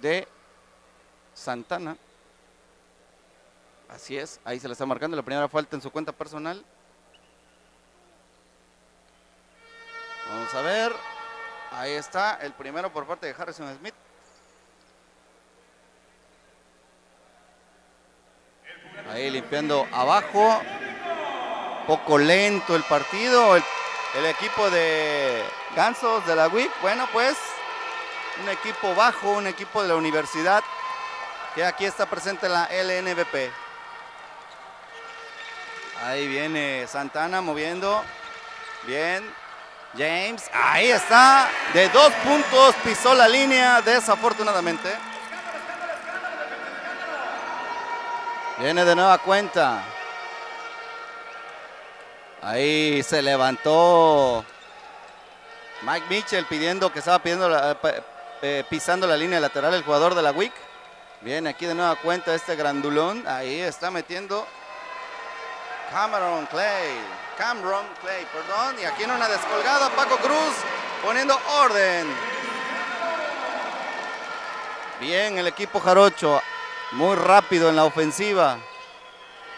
de Santana. Así es, ahí se le está marcando la primera falta en su cuenta personal. Vamos a ver. Ahí está, el primero por parte de Harrison Smith. Ahí limpiando abajo. Poco lento el partido. El, el equipo de Gansos de la WIC. Bueno, pues un equipo bajo, un equipo de la universidad que aquí está presente en la LNBP. Ahí viene Santana moviendo. Bien. James. Ahí está. De dos puntos pisó la línea desafortunadamente. Viene de nueva cuenta. Ahí se levantó Mike Mitchell pidiendo que estaba pidiendo la, eh, pisando la línea lateral el jugador de la WIC. Viene aquí de nueva cuenta este grandulón. Ahí está metiendo Cameron Clay. Cameron Clay, perdón. Y aquí en una descolgada, Paco Cruz poniendo orden. Bien el equipo Jarocho. Muy rápido en la ofensiva.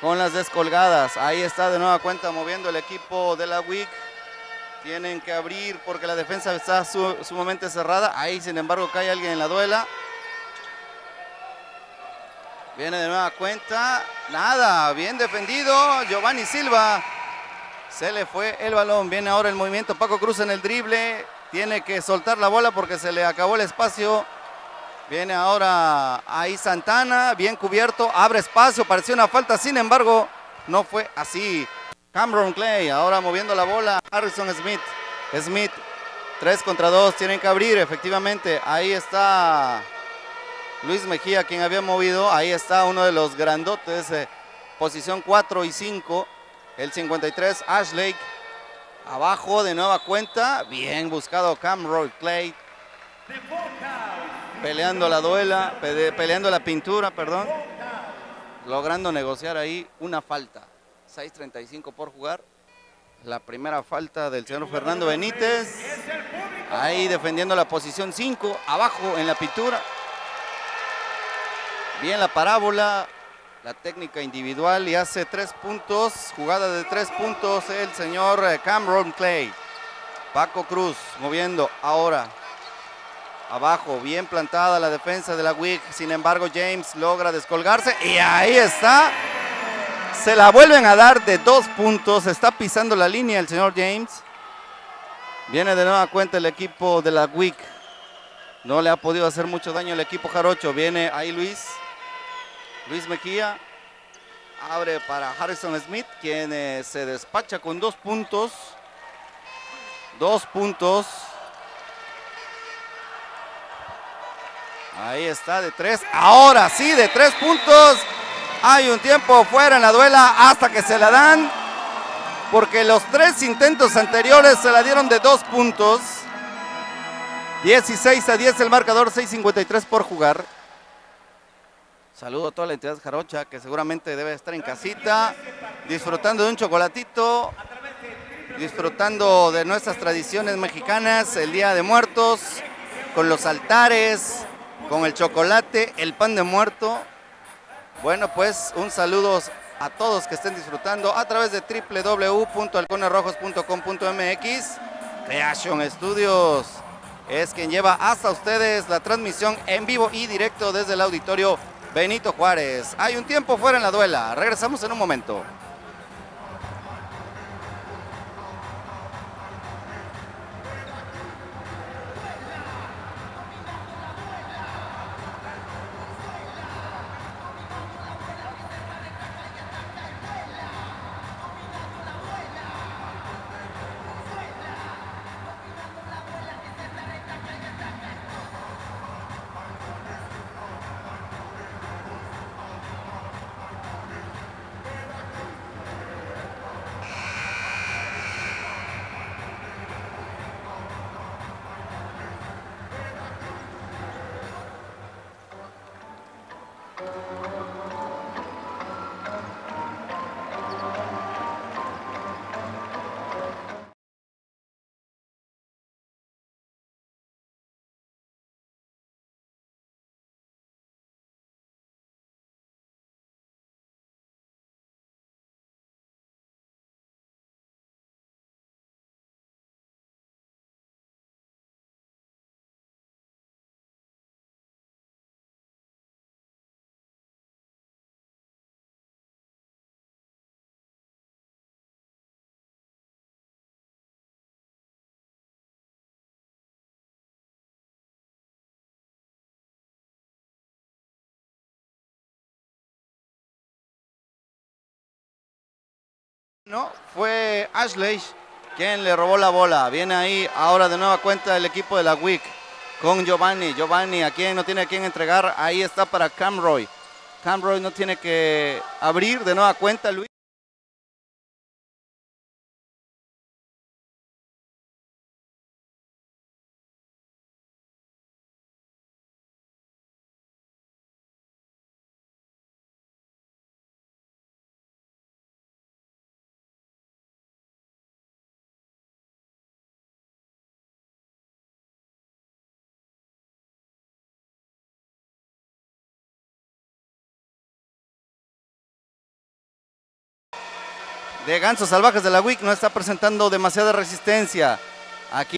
Con las descolgadas. Ahí está de nueva cuenta moviendo el equipo de la WIC. Tienen que abrir porque la defensa está sumamente cerrada. Ahí, sin embargo, cae alguien en la duela. Viene de nueva cuenta. Nada, bien defendido. Giovanni Silva. Se le fue el balón. Viene ahora el movimiento. Paco Cruz en el drible. Tiene que soltar la bola porque se le acabó el espacio. Viene ahora ahí Santana. Bien cubierto. Abre espacio. Pareció una falta. Sin embargo, no fue así. Cameron Clay, ahora moviendo la bola, Harrison Smith. Smith, 3 contra 2, tienen que abrir, efectivamente. Ahí está Luis Mejía, quien había movido. Ahí está uno de los grandotes, eh, posición 4 y 5. El 53, Ashley. Abajo de nueva cuenta. Bien buscado Cameron Clay. Peleando la duela, peleando la pintura, perdón. Logrando negociar ahí una falta. 6.35 por jugar. La primera falta del señor Fernando Benítez. Ahí defendiendo la posición 5. Abajo en la pintura. Bien la parábola. La técnica individual y hace tres puntos. Jugada de tres puntos el señor eh, Cameron Clay. Paco Cruz moviendo ahora. Abajo, bien plantada la defensa de la WIG. Sin embargo, James logra descolgarse. Y ahí está se la vuelven a dar de dos puntos. Está pisando la línea el señor James. Viene de nueva cuenta el equipo de la WIC. No le ha podido hacer mucho daño el equipo Jarocho. Viene ahí Luis. Luis Mejía. Abre para Harrison Smith, quien eh, se despacha con dos puntos. Dos puntos. Ahí está de tres. Ahora sí, de tres puntos. Hay un tiempo fuera en la duela hasta que se la dan. Porque los tres intentos anteriores se la dieron de dos puntos. 16 a 10 el marcador, 6.53 por jugar. Saludo a toda la entidad jarocha que seguramente debe estar en casita, disfrutando de un chocolatito, disfrutando de nuestras tradiciones mexicanas, el Día de Muertos, con los altares, con el chocolate, el pan de muerto. Bueno, pues un saludo a todos que estén disfrutando a través de www.halconesrojos.com.mx. Creation Studios es quien lleva hasta ustedes la transmisión en vivo y directo desde el auditorio Benito Juárez. Hay un tiempo fuera en la duela. Regresamos en un momento. No, fue Ashley quien le robó la bola. Viene ahí ahora de nueva cuenta el equipo de la WIC con Giovanni. Giovanni, a quien no tiene a quien entregar. Ahí está para Camroy. Camroy no tiene que abrir de nueva cuenta. Luis. De Gansos Salvajes de la WIC no está presentando demasiada resistencia. Aquí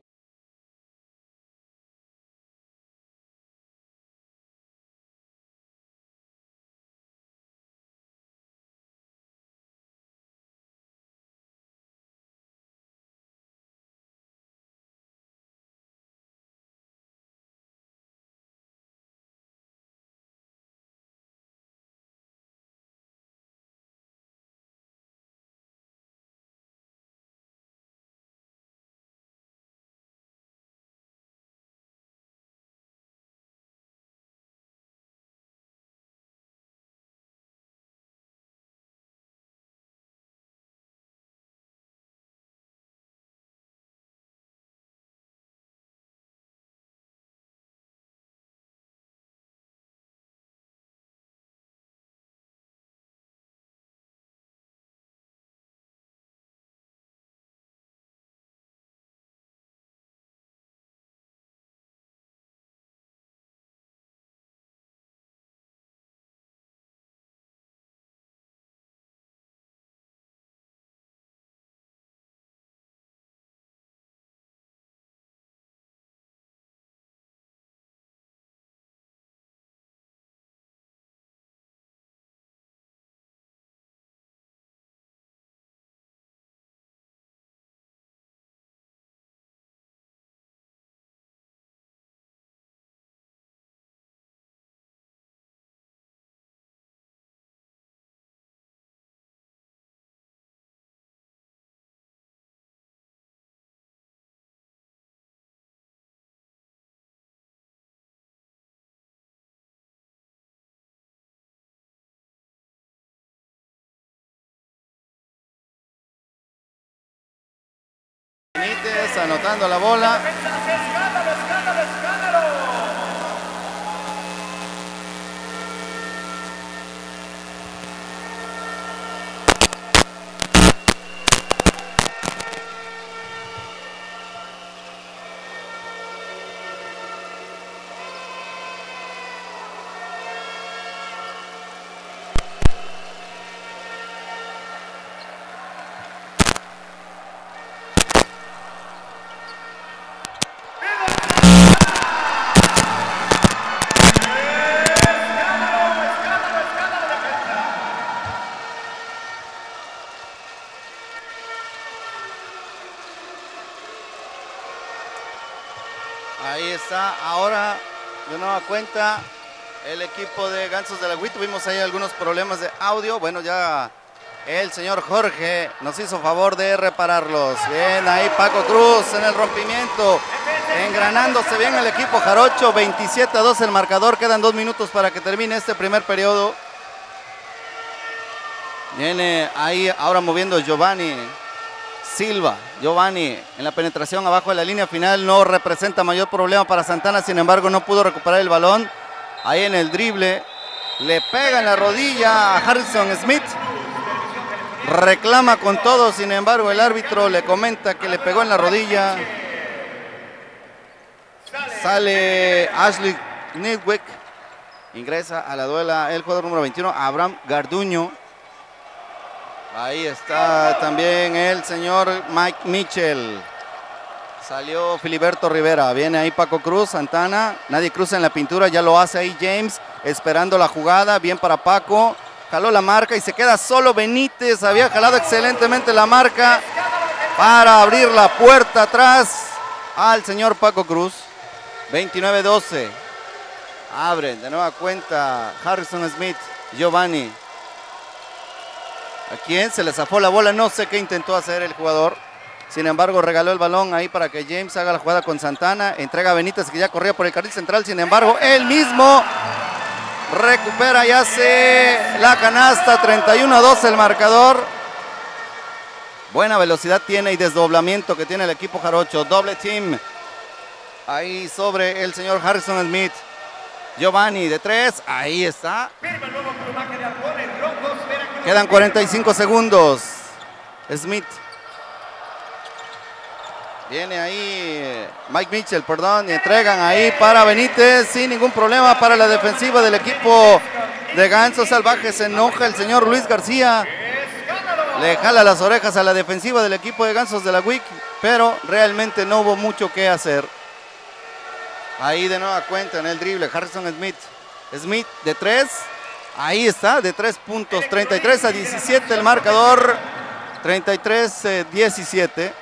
anotando la bola. Ahí está, ahora de nueva cuenta el equipo de Gansos de la WIT. Tuvimos ahí algunos problemas de audio. Bueno, ya el señor Jorge nos hizo favor de repararlos. Bien, ahí Paco Cruz en el rompimiento. Engranándose bien el equipo Jarocho. 27 a 2 el marcador. Quedan dos minutos para que termine este primer periodo. Viene ahí ahora moviendo Giovanni. Silva, Giovanni en la penetración abajo de la línea final no representa mayor problema para Santana, sin embargo no pudo recuperar el balón. Ahí en el drible le pega en la rodilla a Harrison Smith. Reclama con todo, sin embargo el árbitro le comenta que le pegó en la rodilla. Sale Ashley Nidwick, ingresa a la duela el jugador número 21, Abraham Garduño. Ahí está también el señor Mike Mitchell. Salió Filiberto Rivera. Viene ahí Paco Cruz, Santana. Nadie cruza en la pintura. Ya lo hace ahí James. Esperando la jugada. Bien para Paco. Jaló la marca y se queda solo Benítez. Había jalado excelentemente la marca para abrir la puerta atrás al señor Paco Cruz. 29-12. Abren de nueva cuenta Harrison Smith, Giovanni. ¿A quién se le zafó la bola? No sé qué intentó hacer el jugador. Sin embargo, regaló el balón ahí para que James haga la jugada con Santana. Entrega a Benítez que ya corría por el carril central. Sin embargo, él mismo recupera y hace la canasta. 31 a 2 el marcador. Buena velocidad tiene y desdoblamiento que tiene el equipo Jarocho. Doble team. Ahí sobre el señor Harrison Smith. Giovanni de tres. Ahí está. Quedan 45 segundos. Smith. Viene ahí Mike Mitchell, perdón, y entregan ahí para Benítez sin ningún problema para la defensiva del equipo de Ganso Salvaje. Se enoja el señor Luis García. Le jala las orejas a la defensiva del equipo de Gansos de la WIC, pero realmente no hubo mucho que hacer. Ahí de nueva cuenta en el drible, Harrison Smith. Smith de tres. Ahí está, de tres puntos. 33 a 17 el marcador. 33-17.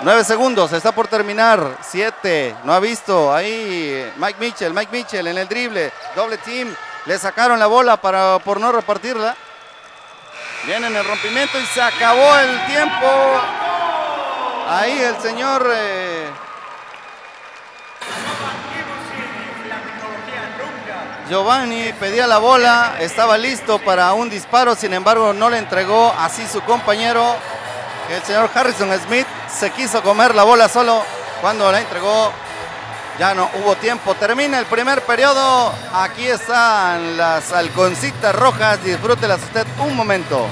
9 segundos, está por terminar. 7, no ha visto. Ahí Mike Mitchell, Mike Mitchell en el drible. Doble team. Le sacaron la bola para, por no repartirla. Viene en el rompimiento y se acabó el tiempo. Ahí el señor... Eh, Giovanni pedía la bola, estaba listo para un disparo, sin embargo no le entregó así su compañero, el señor Harrison Smith, se quiso comer la bola solo cuando la entregó. Ya no hubo tiempo. Termina el primer periodo. Aquí están las halconcitas rojas. Disfrútelas usted un momento.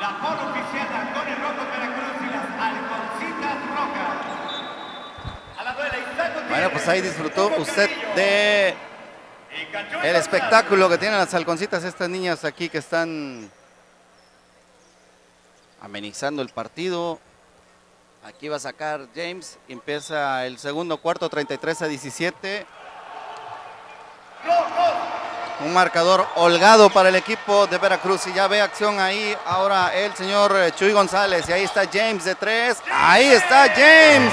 La polo oficial con el rojo Veracruz y las halconcitas rojas. A la duela Isaac Gutiérrez. Bueno, pues ahí disfrutó usted de el espectáculo que tienen las halconcitas, estas niñas aquí que están amenizando el partido. Aquí va a sacar James, empieza el segundo cuarto, 33 a 17. Un marcador holgado para el equipo de Veracruz y ya ve acción ahí ahora el señor eh, Chuy González y ahí está James de tres. Ahí está James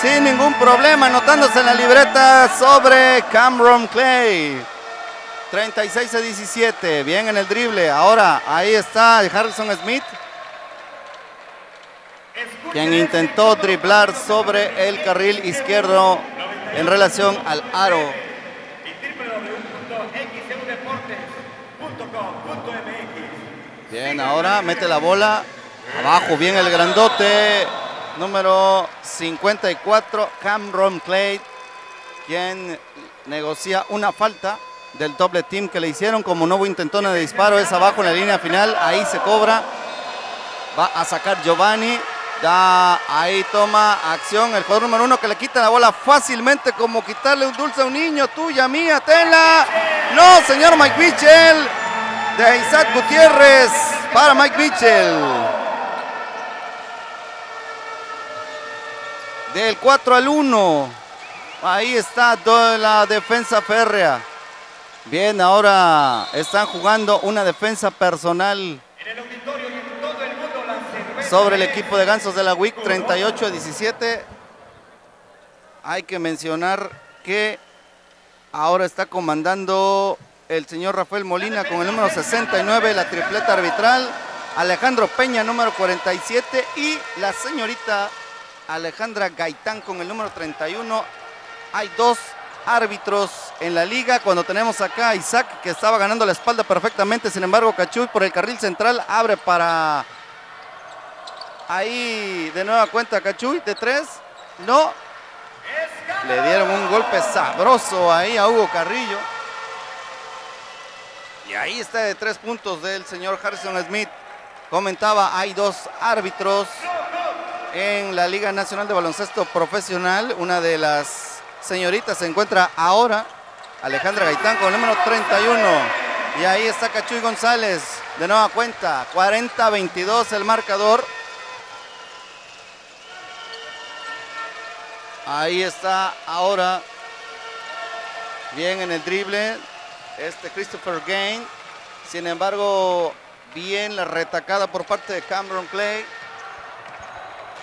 sin ningún problema anotándose en la libreta sobre Cameron Clay. 36 a 17, bien en el drible. Ahora ahí está Harrison Smith quien intentó driblar sobre el carril izquierdo en relación al aro. Bien, ahora mete la bola. Abajo, bien el grandote, número 54, Cameron Clay, quien negocia una falta del doble team que le hicieron como nuevo intentona de disparo, es abajo en la línea final, ahí se cobra, va a sacar Giovanni, ya ahí toma acción el jugador número uno que le quita la bola fácilmente como quitarle un dulce a un niño, tuya, mía, tenla, no señor Mike Mitchell, de Isaac Gutiérrez para Mike Mitchell. Del 4 al 1. Ahí está toda la defensa férrea. Bien, ahora están jugando una defensa personal sobre el equipo de Gansos de la WIC 38 a 17. Hay que mencionar que Ahora está comandando el señor Rafael Molina con el número 69, la tripleta arbitral. Alejandro Peña, número 47. Y la señorita Alejandra Gaitán con el número 31. Hay dos árbitros en la liga. Cuando tenemos acá a Isaac, que estaba ganando la espalda perfectamente. Sin embargo, Cachuy por el carril central abre para... Ahí de nueva cuenta Cachuy de tres. No. Le dieron un golpe sabroso ahí a Hugo Carrillo. Y ahí está de tres puntos del señor Harrison Smith. Comentaba, hay dos árbitros en la Liga Nacional de Baloncesto Profesional. Una de las señoritas se encuentra ahora, Alejandra Gaitán con el número 31. Y ahí está Cachuy González, de nueva cuenta, 40-22 el marcador. Ahí está ahora, bien en el drible, este Christopher Gain. Sin embargo, bien la retacada por parte de Cameron Clay.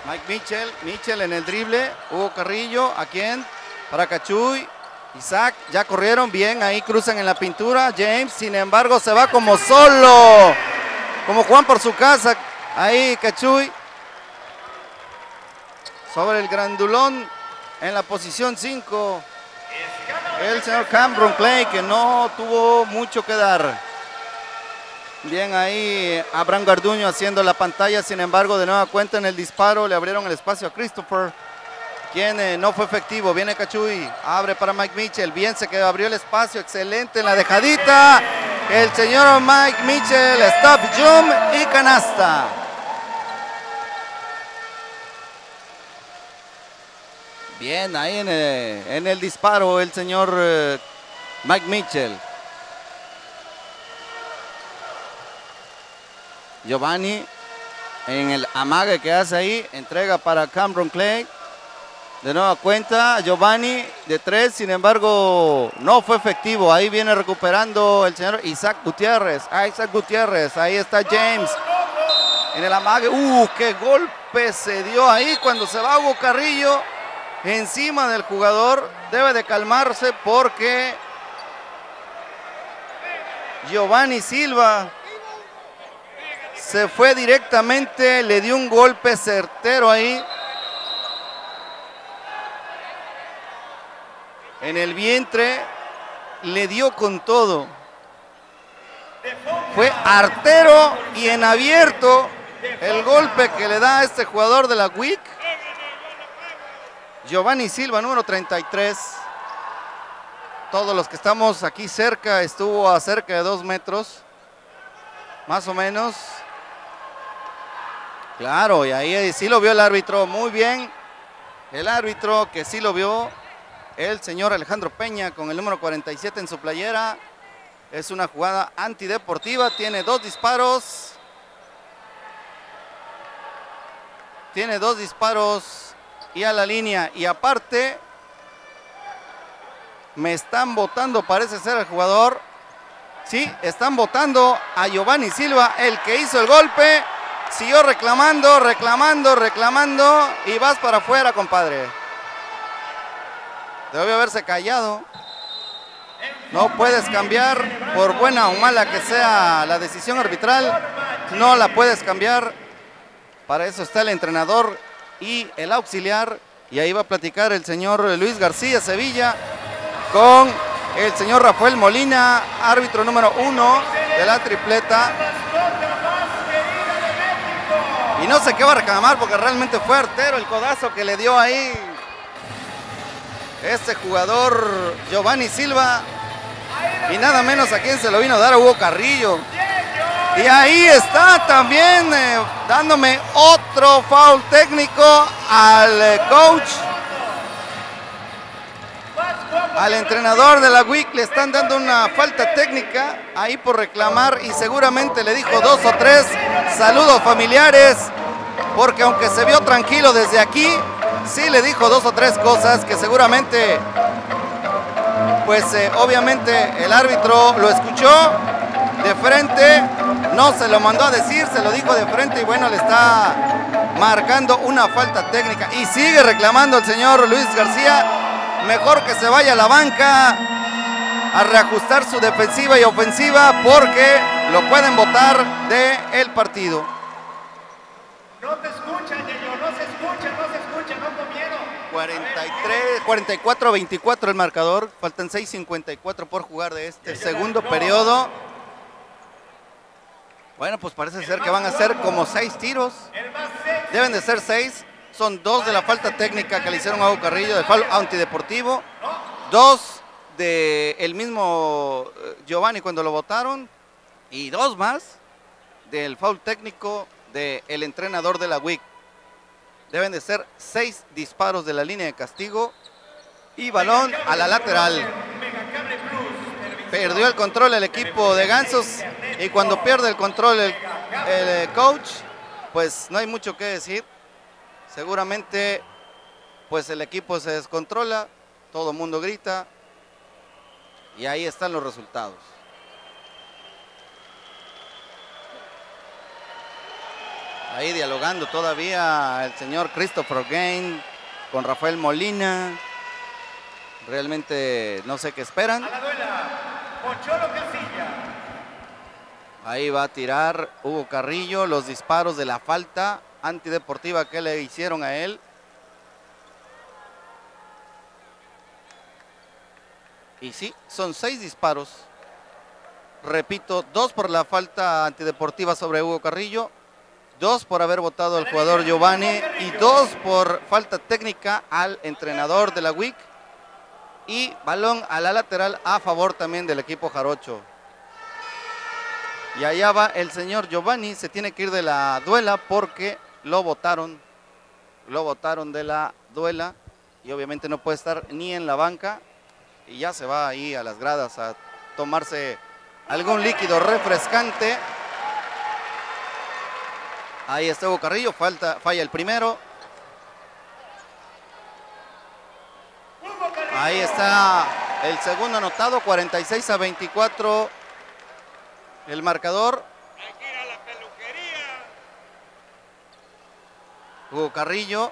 Mike Mitchell, Mitchell en el drible, Hugo Carrillo, ¿a quién? Para Cachuy, Isaac, ya corrieron bien, ahí cruzan en la pintura, James, sin embargo se va como solo, como Juan por su casa, ahí Cachuy, sobre el grandulón en la posición 5, el señor Cameron Clay que no tuvo mucho que dar. Bien ahí Abraham Garduño haciendo la pantalla, sin embargo de nueva cuenta en el disparo le abrieron el espacio a Christopher, quien eh, no fue efectivo, viene Cachuy, abre para Mike Mitchell, bien se quedó, abrió el espacio, excelente en la dejadita, el señor Mike Mitchell, stop, jump y canasta. Bien, ahí en el, en el disparo el señor eh, Mike Mitchell. Giovanni en el amague que hace ahí, entrega para Cameron Clay. De nueva cuenta, Giovanni de tres, sin embargo, no fue efectivo. Ahí viene recuperando el señor Isaac Gutiérrez. Ah, Isaac Gutiérrez, ahí está James. En el amague, ¡uh! ¡Qué golpe se dio ahí cuando se va Hugo Carrillo! Encima del jugador, debe de calmarse porque Giovanni Silva se fue directamente, le dio un golpe certero ahí. En el vientre, le dio con todo. Fue artero y en abierto el golpe que le da a este jugador de la WIC. Giovanni Silva, número 33. Todos los que estamos aquí cerca, estuvo a cerca de dos metros, más o menos. Claro, y ahí sí lo vio el árbitro, muy bien. El árbitro que sí lo vio, el señor Alejandro Peña con el número 47 en su playera. Es una jugada antideportiva, tiene dos disparos. Tiene dos disparos y a la línea. Y aparte, me están votando, parece ser el jugador. Sí, están votando a Giovanni Silva, el que hizo el golpe. Siguió reclamando, reclamando, reclamando. Y vas para afuera, compadre. Debe haberse callado. No puedes cambiar, por buena o mala que sea la decisión arbitral, no la puedes cambiar. Para eso está el entrenador y el auxiliar. Y ahí va a platicar el señor Luis García Sevilla con el señor Rafael Molina, árbitro número uno de la tripleta. Y no sé qué va a reclamar porque realmente fue artero el codazo que le dio ahí este jugador Giovanni Silva. Y nada menos a quien se lo vino a dar a Hugo Carrillo. Y ahí está también eh, dándome otro foul técnico al eh, coach. Al entrenador de la WIC le están dando una falta técnica ahí por reclamar y seguramente le dijo dos o tres saludos familiares porque aunque se vio tranquilo desde aquí, sí le dijo dos o tres cosas que seguramente, pues eh, obviamente el árbitro lo escuchó de frente, no se lo mandó a decir, se lo dijo de frente y bueno, le está marcando una falta técnica y sigue reclamando el señor Luis García, mejor que se vaya a la banca a reajustar su defensiva y ofensiva porque lo pueden votar del el partido. No te escuchan, Yeyo, no se escucha, no se escucha, no comieron. 43, 44 24 el marcador. Faltan 6.54 por jugar de este segundo periodo. Bueno, pues parece ser que van a ser como seis tiros. Deben de ser seis. Son dos de la falta técnica que le hicieron a Hugo Carrillo, del foul antideportivo. Dos de mismo eh, Giovanni cuando lo votaron. Y dos más del foul técnico del entrenador de la WIC. Deben de ser seis disparos de la línea de castigo. Y balón a la lateral. Perdió el control el equipo de Gansos y cuando pierde el control el, eh, coach, pues no hay mucho que decir. Seguramente pues el equipo se descontrola, todo el mundo grita y ahí están los resultados. Ahí dialogando todavía el señor Christopher Gain con Rafael Molina. Realmente no sé qué esperan. Ahí va a tirar Hugo Carrillo los disparos de la falta antideportiva que le hicieron a él. Y sí, son seis disparos. Repito, dos por la falta antideportiva sobre Hugo Carrillo, dos por haber votado al jugador Giovanni y dos por falta técnica al entrenador de la WIC. Y balón a la lateral a favor también del equipo Jarocho. Y allá va el señor Giovanni, se tiene que ir de la duela porque lo votaron, lo votaron de la duela y obviamente no puede estar ni en la banca y ya se va ahí a las gradas a tomarse algún líquido refrescante. Ahí está Hugo Carrillo, falta, falla el primero. Ahí está el segundo anotado, 46 a 24 el marcador. Hugo Carrillo.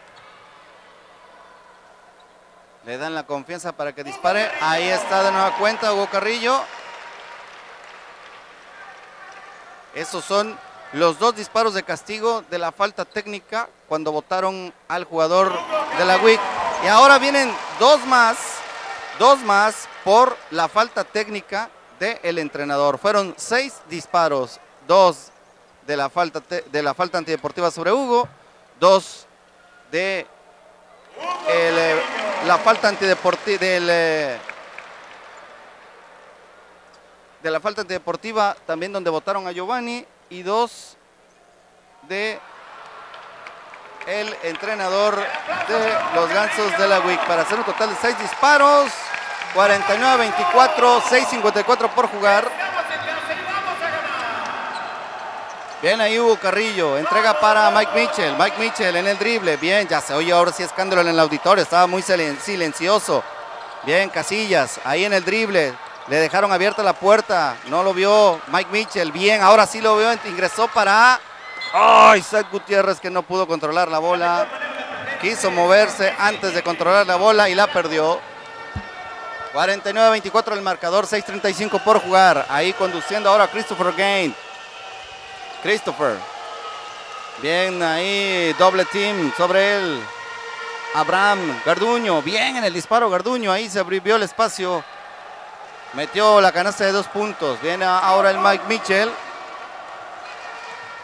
Le dan la confianza para que dispare. Ahí está de nueva cuenta Hugo Carrillo. Esos son los dos disparos de castigo de la falta técnica cuando votaron al jugador de la WIC. Y ahora vienen dos más, dos más por la falta técnica del entrenador. Fueron seis disparos, dos de la falta, de la falta antideportiva sobre Hugo, dos de eh, la falta antideportiva del eh, de la falta antideportiva también donde votaron a Giovanni y dos de el entrenador de los gansos de la WIC para hacer un total de seis disparos 49 a 24 6.54 por jugar. Bien ahí Hugo Carrillo, entrega para Mike Mitchell, Mike Mitchell en el drible, bien, ya se oye ahora sí escándalo en el auditorio, estaba muy silen- silencioso. Bien, Casillas, ahí en el drible, le dejaron abierta la puerta, no lo vio Mike Mitchell, bien, ahora sí lo vio, ingresó para... ¡Ay! Seth Gutiérrez que no pudo controlar la bola, quiso moverse antes de controlar la bola y la perdió. 49-24 el marcador, 6.35 por jugar, ahí conduciendo ahora Christopher Gain. Christopher. Bien ahí, doble team sobre él. Abraham Garduño. Bien en el disparo Garduño. Ahí se abrió el espacio. Metió la canasta de dos puntos. Viene ahora el Mike Mitchell.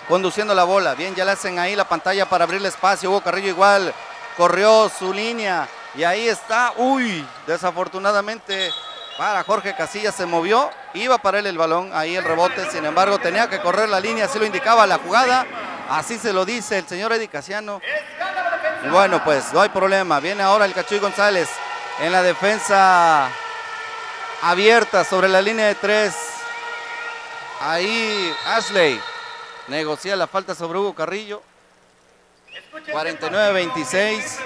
Conduciendo la bola. Bien, ya le hacen ahí la pantalla para abrirle espacio. Hugo Carrillo igual. Corrió su línea. Y ahí está. Uy, desafortunadamente para Jorge Casillas se movió. Iba para él el balón. Ahí el rebote. Sin embargo, tenía que correr la línea. Así lo indicaba la jugada. Así se lo dice el señor Eddie Casiano. Bueno, pues no hay problema. Viene ahora el Cachuy González en la defensa abierta sobre la línea de tres. Ahí Ashley negocia la falta sobre Hugo Carrillo. 49-26.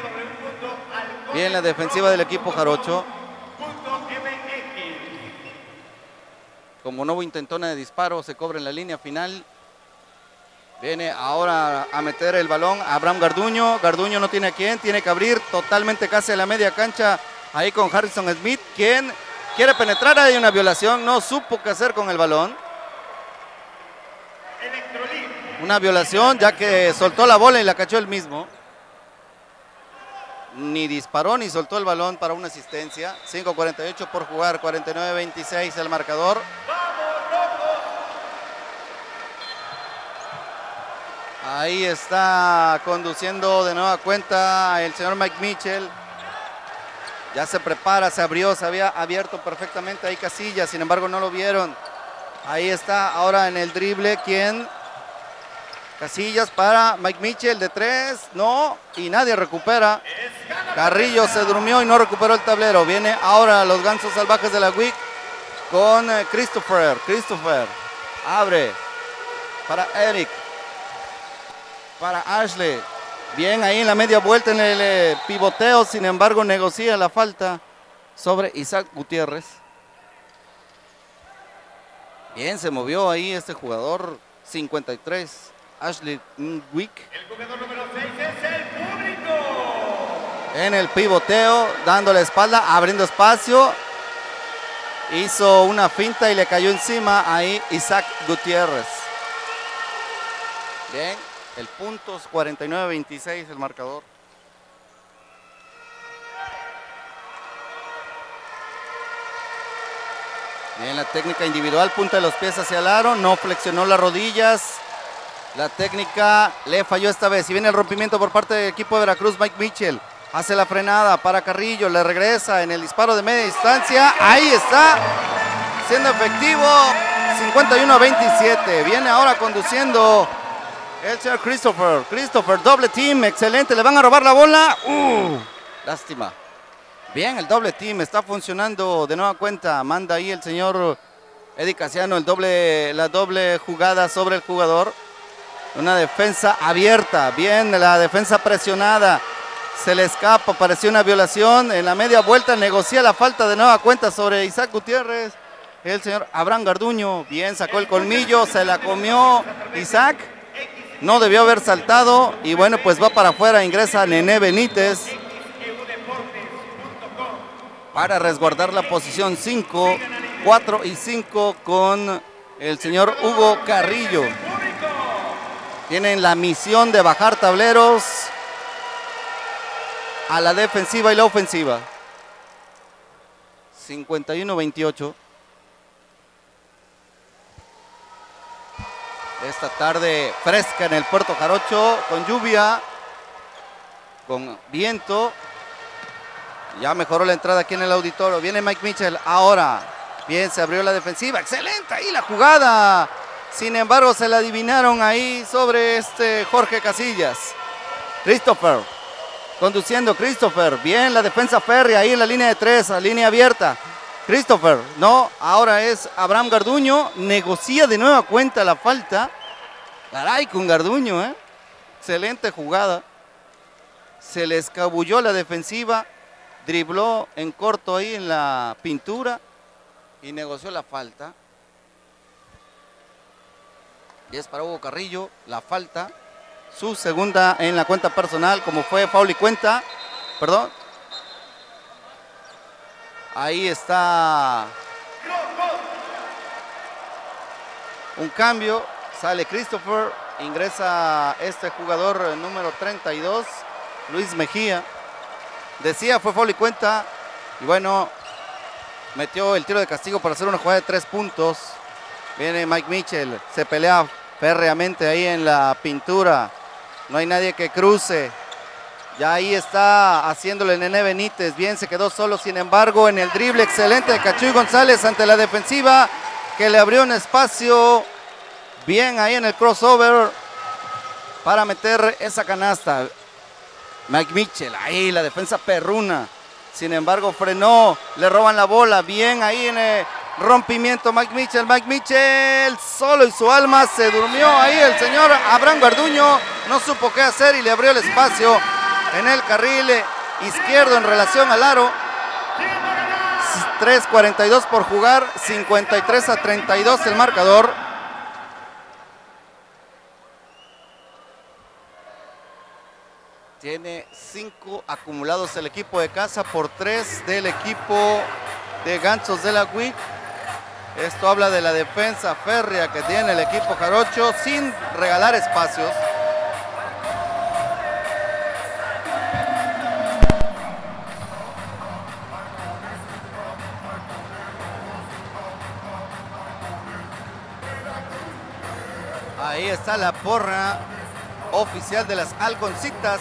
Bien la defensiva del equipo Jarocho. Como no hubo intentona de disparo, se cobra en la línea final. Viene ahora a meter el balón Abraham Garduño. Garduño no tiene a quién, tiene que abrir totalmente casi a la media cancha ahí con Harrison Smith, quien quiere penetrar, hay una violación, no supo qué hacer con el balón. Una violación ya que soltó la bola y la cachó él mismo. Ni disparó ni soltó el balón para una asistencia. 5.48 por jugar, 49-26 el marcador. Ahí está conduciendo de nueva cuenta el señor Mike Mitchell. Ya se prepara, se abrió, se había abierto perfectamente ahí Casillas, sin embargo no lo vieron. Ahí está ahora en el drible, ¿quién? Casillas para Mike Mitchell de tres, no, y nadie recupera. Carrillo se durmió y no recuperó el tablero. Viene ahora los gansos salvajes de la WIC con eh, Christopher. Christopher abre para Eric para Ashley. Bien ahí en la media vuelta en el eh, pivoteo, sin embargo negocia la falta sobre Isaac Gutiérrez. Bien, se movió ahí este jugador 53, Ashley Wick. El jugador número 6 es el público. En el pivoteo, dando la espalda, abriendo espacio. Hizo una finta y le cayó encima ahí Isaac Gutiérrez. Bien, el puntos 49-26 el marcador. Bien, la técnica individual, punta de los pies hacia el aro, no flexionó las rodillas. La técnica le falló esta vez. Y viene el rompimiento por parte del equipo de Veracruz, Mike Mitchell. Hace la frenada para Carrillo, le regresa en el disparo de media distancia. Ahí está, siendo efectivo, 51 27. Viene ahora conduciendo el señor Christopher. Christopher, doble team, excelente. Le van a robar la bola. Uh, lástima. Bien, el doble team está funcionando de nueva cuenta. Manda ahí el señor Eddie Casiano el doble, la doble jugada sobre el jugador. Una defensa abierta. Bien, la defensa presionada. Se le escapa, pareció una violación. En la media vuelta negocia la falta de nueva cuenta sobre Isaac Gutiérrez. El señor Abraham Garduño. Bien, sacó el colmillo, se la comió Isaac. No debió haber saltado. Y bueno, pues va para afuera. Ingresa Nene Benítez para resguardar la posición 5, 4 y 5 con el señor Hugo Carrillo. Tienen la misión de bajar tableros a la defensiva y la ofensiva. 51-28. Esta tarde fresca en el Puerto Jarocho, con lluvia, con viento. Ya mejoró la entrada aquí en el auditorio. Viene Mike Mitchell ahora. Bien, se abrió la defensiva. Excelente ahí la jugada. Sin embargo, se la adivinaron ahí sobre este Jorge Casillas. Christopher. Conduciendo Christopher. Bien, la defensa férrea ahí en la línea de tres, a línea abierta. Christopher, no, ahora es Abraham Garduño. Negocia de nueva cuenta la falta. Caray, con Garduño, ¿eh? Excelente jugada. Se le escabulló la defensiva dribló en corto ahí en la pintura y negoció la falta. Y es para Hugo Carrillo la falta. Su segunda en la cuenta personal, como fue Pauli cuenta. Perdón. Ahí está un cambio. Sale Christopher. Ingresa este jugador número 32, Luis Mejía. Decía, fue foul y cuenta. Y bueno, metió el tiro de castigo para hacer una jugada de tres puntos. Viene Mike Mitchell, se pelea férreamente ahí en la pintura. No hay nadie que cruce. Ya ahí está haciéndole Nene Benítez. Bien, se quedó solo. Sin embargo, en el drible excelente de Cachuy González ante la defensiva que le abrió un espacio. Bien ahí en el crossover para meter esa canasta. Mike Mitchell, ahí la defensa perruna. Sin embargo, frenó, le roban la bola. Bien ahí en el rompimiento Mike Mitchell. Mike Mitchell solo y su alma se durmió ahí. El señor Abraham Garduño no supo qué hacer y le abrió el espacio en el carril izquierdo en relación al aro. 3.42 por jugar, 53 a 32 el marcador. Tiene cinco acumulados el equipo de casa por tres del equipo de Gansos de la WIC. Esto habla de la defensa férrea que tiene el equipo jarocho sin regalar espacios. Ahí está la porra oficial de las Algoncitas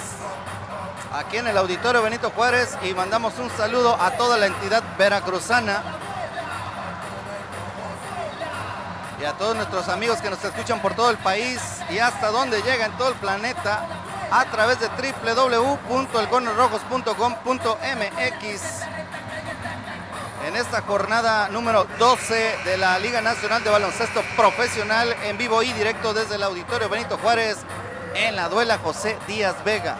aquí en el Auditorio Benito Juárez y mandamos un saludo a toda la entidad veracruzana y a todos nuestros amigos que nos escuchan por todo el país y hasta donde llega en todo el planeta a través de www.elgonorrojos.com.mx en esta jornada número 12 de la Liga Nacional de Baloncesto Profesional en vivo y directo desde el Auditorio Benito Juárez en la duela José Díaz Vega.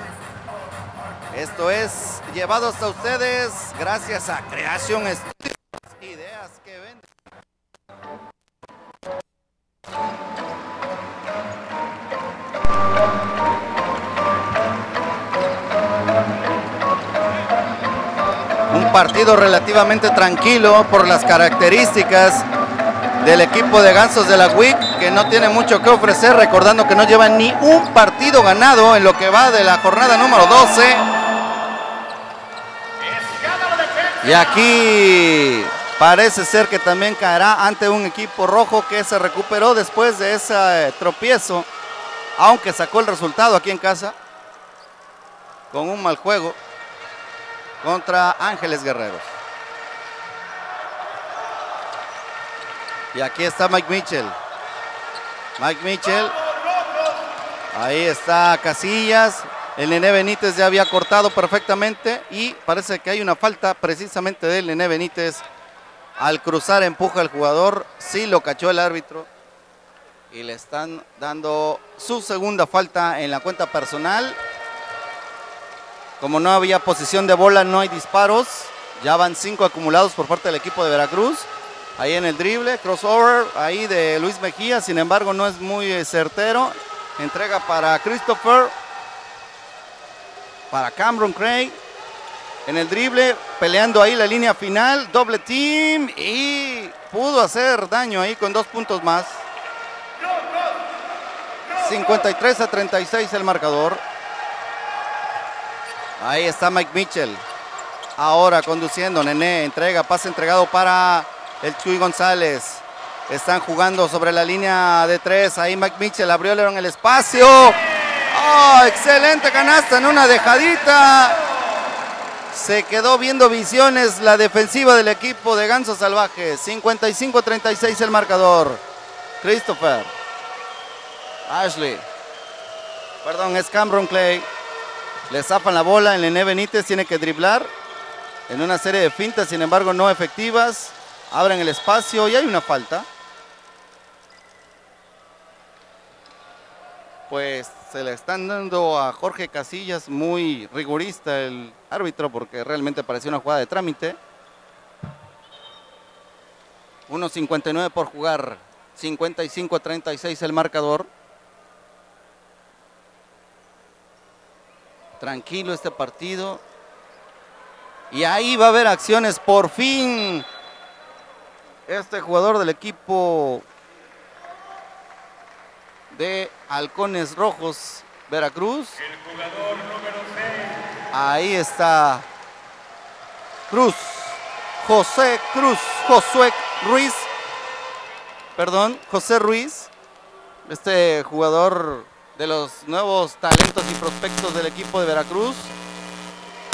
Esto es llevado hasta ustedes gracias a Creación Studios, ideas que venden. Partido relativamente tranquilo por las características del equipo de Gansos de la WIC, que no tiene mucho que ofrecer, recordando que no llevan ni un partido ganado en lo que va de la jornada número 12. Y aquí parece ser que también caerá ante un equipo rojo que se recuperó después de ese tropiezo, aunque sacó el resultado aquí en casa con un mal juego contra Ángeles Guerreros. Y aquí está Mike Mitchell. Mike Mitchell. Ahí está Casillas. El Nené Benítez ya había cortado perfectamente y parece que hay una falta precisamente del Nené Benítez. Al cruzar empuja al jugador. Sí lo cachó el árbitro. Y le están dando su segunda falta en la cuenta personal. Como no había posición de bola, no hay disparos. Ya van cinco acumulados por parte del equipo de Veracruz. Ahí en el drible, crossover, ahí de Luis Mejía, sin embargo no es muy certero. Entrega para Christopher, para Cameron Craig. En el drible, peleando ahí la línea final, doble team y pudo hacer daño ahí con dos puntos más. 53 a 36 el marcador. Ahí está Mike Mitchell. Ahora conduciendo, Nené, entrega, pase entregado para el Chuy González. Están jugando sobre la línea de tres. Ahí Mike Mitchell abrió en el espacio. ¡Oh! Excelente canasta en una dejadita. Se quedó viendo visiones la defensiva del equipo de Ganso Salvaje. 55-36 el marcador. Christopher. Ashley. Perdón, es Cameron Clay. Le zafan la bola. El Nene Benítez tiene que driblar en una serie de fintas, sin embargo no efectivas. Abren el espacio y hay una falta. Pues se le están dando a Jorge Casillas muy rigurista el árbitro porque realmente parecía una jugada de trámite. 1.59 por jugar, 55 a 36 el marcador. Tranquilo este partido. Y ahí va a haber acciones por fin este jugador del equipo de Halcones Rojos Veracruz. El jugador número 6. Ahí está Cruz, José Cruz, Josué Ruiz, perdón, José Ruiz, este jugador de los nuevos talentos y prospectos del equipo de Veracruz,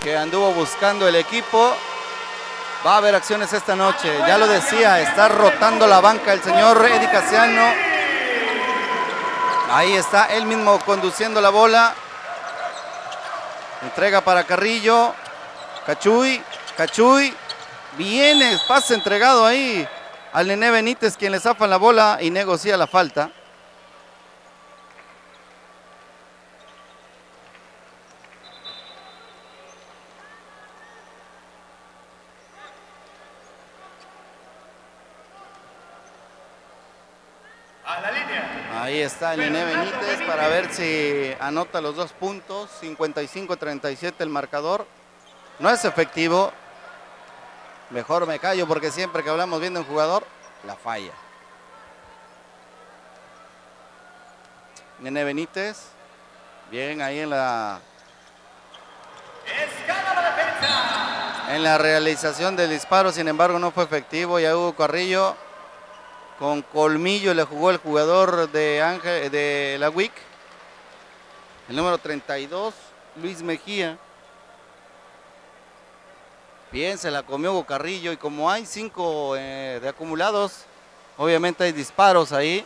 que anduvo buscando el equipo Va a haber acciones esta noche. Ya lo decía, está rotando la banca el señor Eddie Casiano. Ahí está él mismo conduciendo la bola. Entrega para Carrillo. Cachuy, Cachuy. Viene, pase entregado ahí al Nené Benítez, quien le zafa la bola y negocia la falta. A la línea. Ahí está el Nené Benítez para ver si anota los dos puntos. 55-37 el marcador. No es efectivo. Mejor me callo porque siempre que hablamos bien de un jugador, la falla. Nene Benítez. Bien ahí en la en la realización del disparo, sin embargo no fue efectivo. Ya Hugo Carrillo con colmillo le jugó el jugador de Ángel de la WIC. El número 32, Luis Mejía. Bien, se la comió Hugo Carrillo y como hay cinco eh, de acumulados, obviamente hay disparos ahí.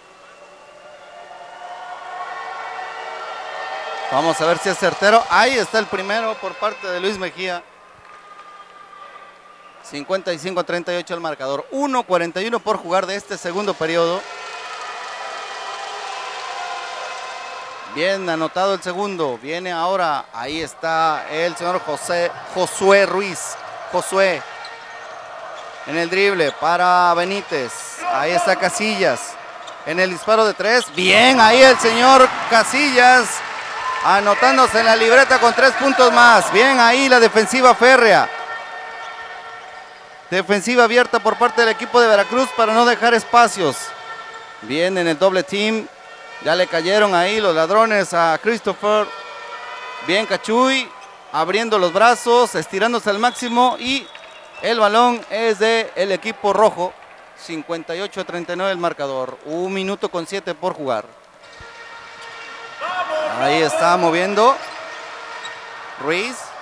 Vamos a ver si es certero. Ahí está el primero por parte de Luis Mejía. 55-38 el marcador. 1-41 por jugar de este segundo periodo. Bien anotado el segundo. Viene ahora. Ahí está el señor José Josué Ruiz. Josué. En el drible para Benítez. Ahí está Casillas. En el disparo de tres. Bien, ahí el señor Casillas. Anotándose en la libreta con tres puntos más. Bien ahí la defensiva férrea. Defensiva abierta por parte del equipo de Veracruz para no dejar espacios. Bien en el doble team. Ya le cayeron ahí los ladrones a Christopher. Bien Cachuy. Abriendo los brazos, estirándose al máximo. Y el balón es del el equipo rojo. 58 a 39 el marcador. Un minuto con siete por jugar. Ahí está moviendo. Ruiz.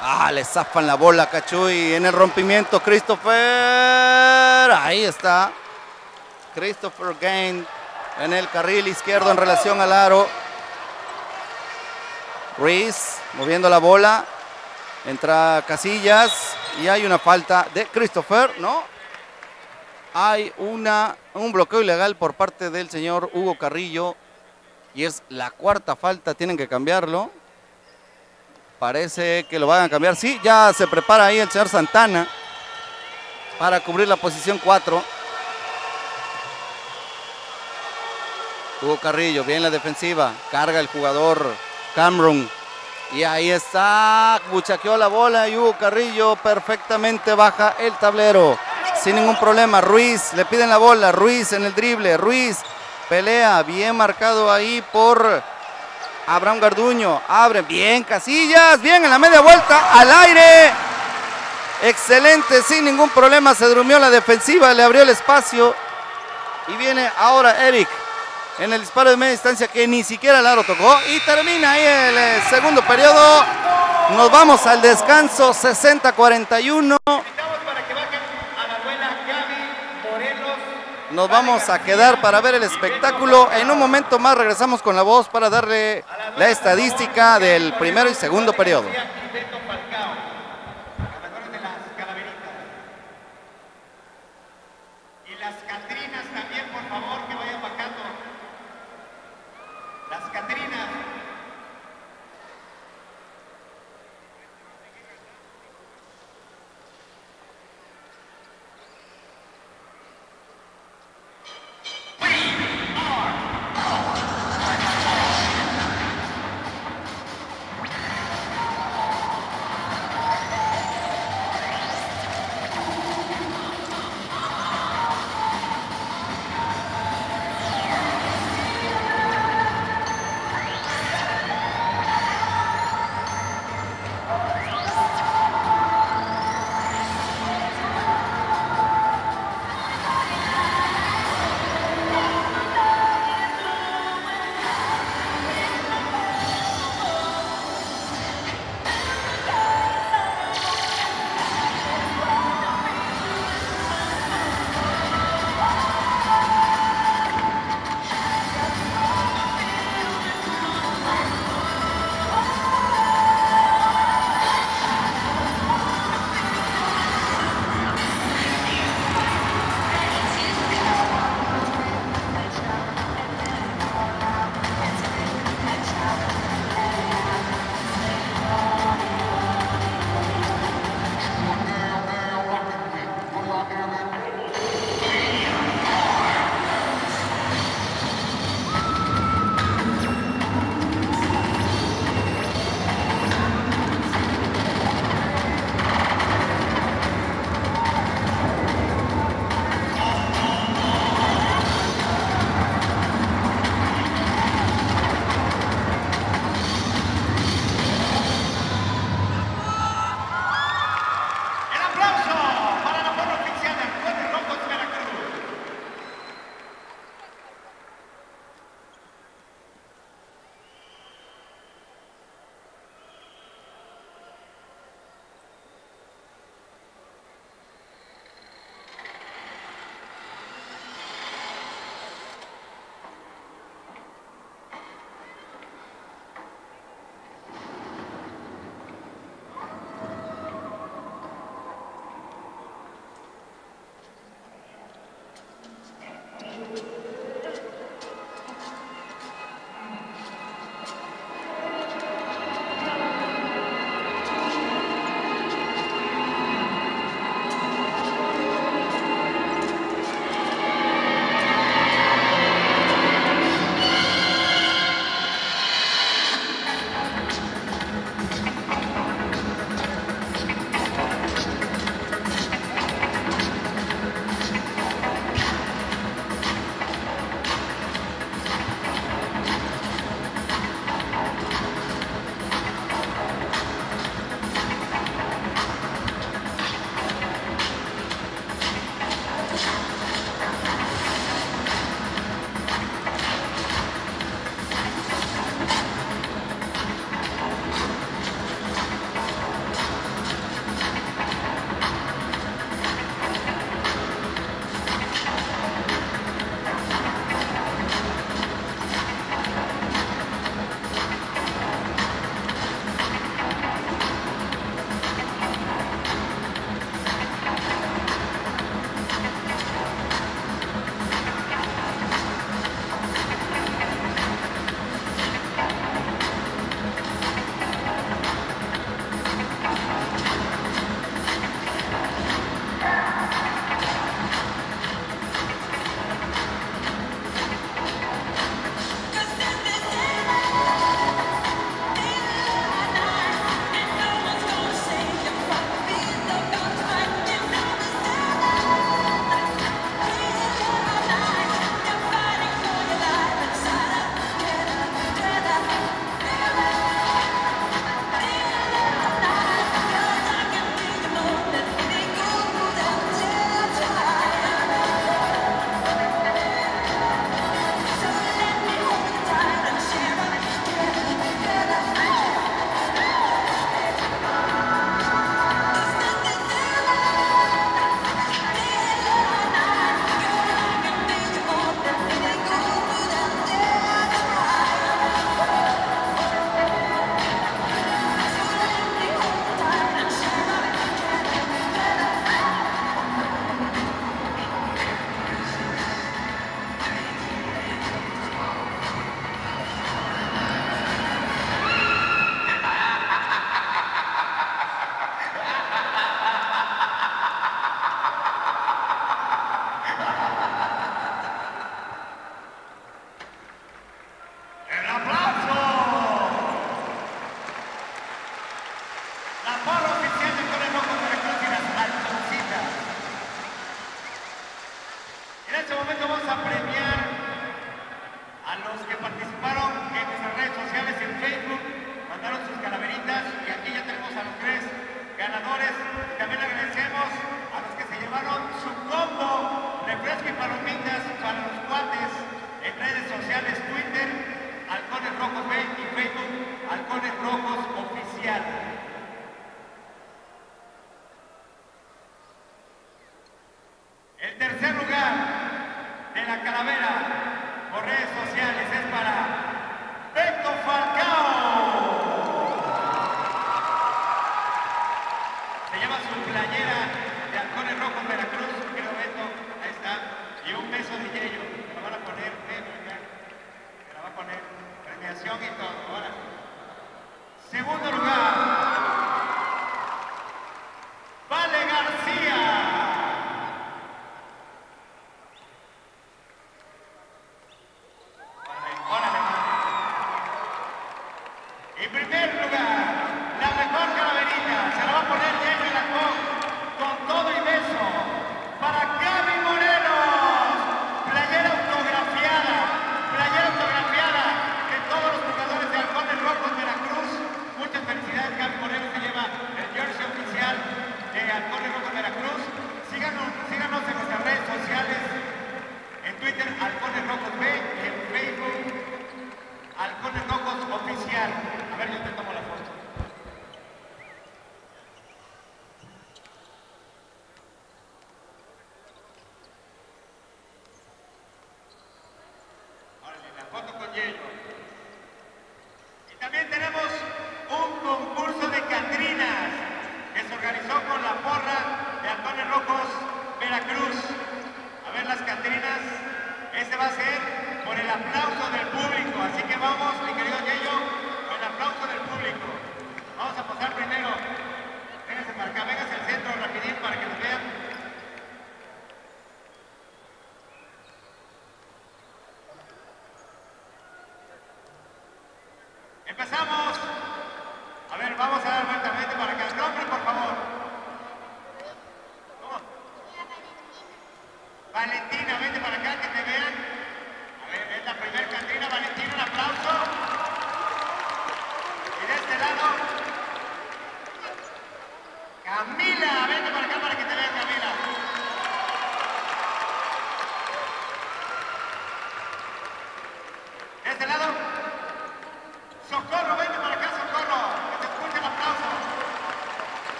Ah, le zafan la bola Cachuy en el rompimiento. Christopher. Ahí está. Christopher Gain en el carril izquierdo en relación al aro. Ruiz moviendo la bola. Entra Casillas y hay una falta de Christopher, ¿no? Hay una, un bloqueo ilegal por parte del señor Hugo Carrillo y es la cuarta falta, tienen que cambiarlo. Parece que lo van a cambiar. Sí, ya se prepara ahí el señor Santana para cubrir la posición 4. Hugo Carrillo, bien la defensiva. Carga el jugador Cameron. Y ahí está, buchaqueó la bola y Hugo Carrillo perfectamente baja el tablero. Sin ningún problema. Ruiz, le piden la bola. Ruiz en el drible. Ruiz pelea, bien marcado ahí por Abraham Garduño. Abre, bien Casillas, bien en la media vuelta, al aire. Excelente, sin ningún problema. Se durmió la defensiva, le abrió el espacio. Y viene ahora Eric en el disparo de media distancia que ni siquiera el aro tocó. Y termina ahí el eh, segundo periodo. Nos vamos al descanso 60-41. Invitamos para que bajen a la abuela Gaby Morelos. Nos vamos a quedar para ver el espectáculo. En un momento más regresamos con la voz para darle la estadística del primero y segundo periodo.